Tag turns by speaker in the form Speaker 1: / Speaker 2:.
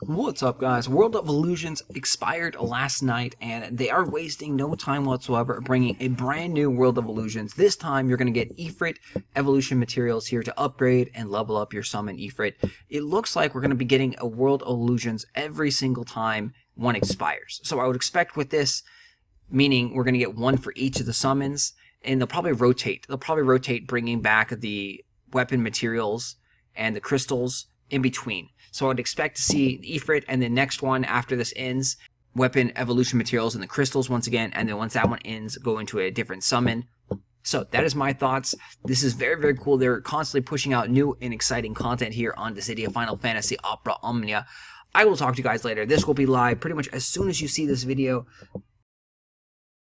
Speaker 1: What's up guys? World of Illusions expired last night and they are wasting no time whatsoever bringing a brand new World of Illusions. This time you're going to get Ifrit evolution materials here to upgrade and level up your summon Ifrit. It looks like we're going to be getting a World of Illusions every single time one expires. So I would expect with this, meaning we're going to get one for each of the summons and they'll probably rotate. They'll probably rotate bringing back the weapon materials and the crystals in between. So I'd expect to see Ifrit and the next one after this ends, weapon evolution materials and the crystals once again, and then once that one ends, go into a different summon. So that is my thoughts. This is very, very cool. They're constantly pushing out new and exciting content here on the Dissidia Final Fantasy Opera Omnia. I will talk to you guys later. This will be live pretty much as soon as you see this video.